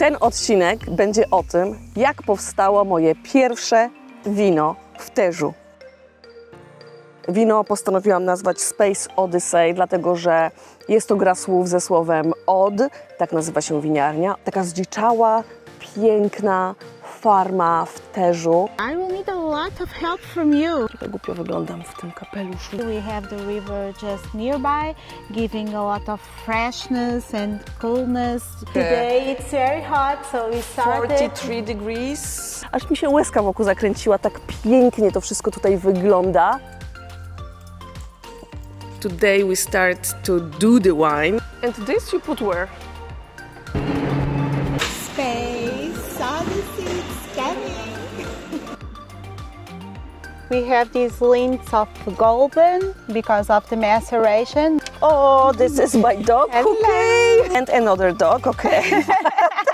Ten odcinek będzie o tym, jak powstało moje pierwsze wino w Terzu. Wino postanowiłam nazwać Space Odyssey, dlatego że jest to gra słów ze słowem od, tak nazywa się winiarnia. Taka zdziczała, piękna farma w Terzu. I will need a lot of help from you. Trochę głupio wyglądam w tym kapeluszu. We have the river just nearby, giving a lot of freshness and coolness. Today it's very hot, so we started. 43 degrees. Aż mi się łezka wokół zakręciła, tak pięknie to wszystko tutaj wygląda. Today we start to do the wine. And this you put where? We have these lints of golden because of the maceration. Oh, this is my dog, Hello. okay. And another dog, okay.